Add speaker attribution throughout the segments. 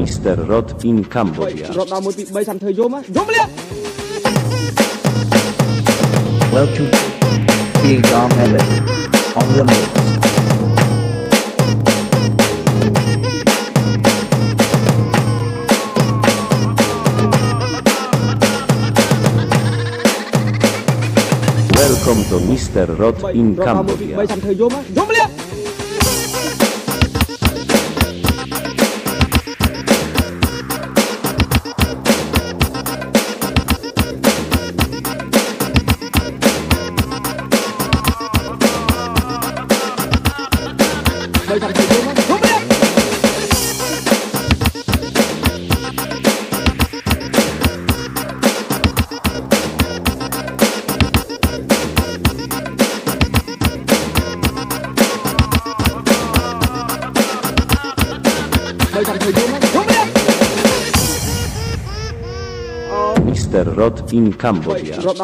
Speaker 1: Mr. Rod in Cambodia រ
Speaker 2: ត់ដល់មួយទី3ចាំធ្វើយមយមលា
Speaker 3: Welcome to Big Dom Edit on the mix.
Speaker 1: Welcome to Mr. Rod in រត់ដល់មួយទី Cambodia 3ច
Speaker 2: ាំធ្វើយមយ Mr.
Speaker 1: Rod in Cambodia. Rod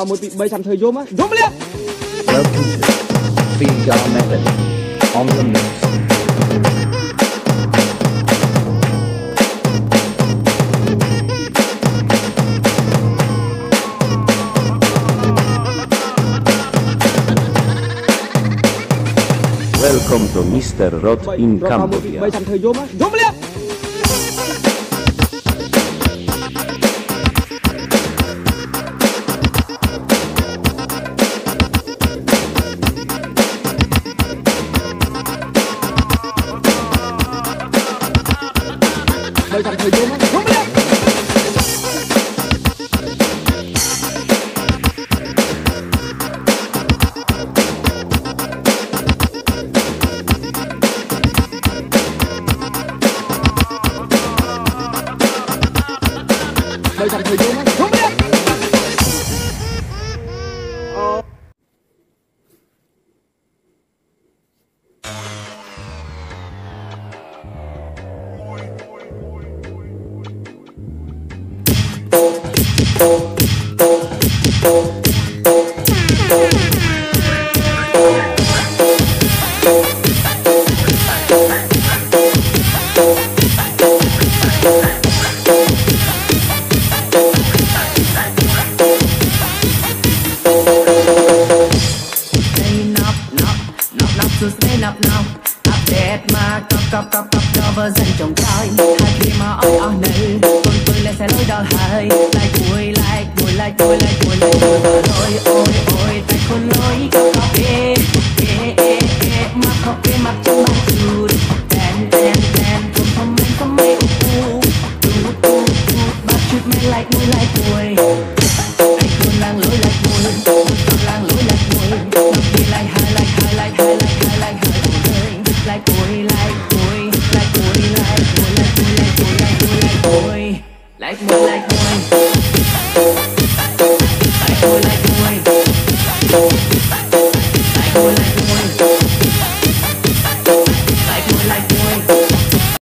Speaker 3: Welcome to Finger Method on the mix.
Speaker 1: Welcome to Mr. Rod in Cambodia.
Speaker 2: đời dòng thời gian không biết Oh.
Speaker 4: tôi sẽ nọc nọc Update mà cọc cọc cọc cọc cho vợ dân chồng trai. Hai đi mà on on này Con tôi lại sẽ lối đào hơi lại vui lại vui lại vui lại vui lại vui Ôi ôi ôi, tay con lối. Cọc ê ê ê ê Mặc cọc ê mặc trong bàn chùi Đèn đèn đèn Cùng phong men có mấy ụ ụ Ú ú ú Bắt chút men like vui like vui like boy, like boy. Like boy, like boy. Like boy, like boy.